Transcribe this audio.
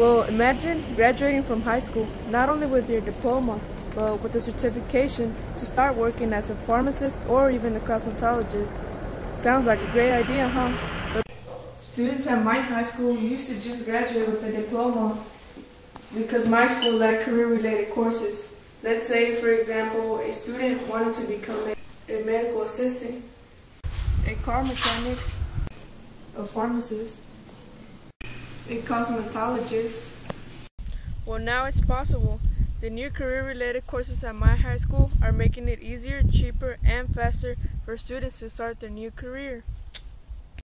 Well, imagine graduating from high school not only with your diploma, but with a certification to start working as a pharmacist or even a cosmetologist. Sounds like a great idea, huh? But students at my high school used to just graduate with a diploma because my school lacked career-related courses. Let's say, for example, a student wanted to become a, a medical assistant, a car mechanic, a pharmacist, a cosmetologist. Well, now it's possible. The new career-related courses at my high school are making it easier, cheaper, and faster for students to start their new career.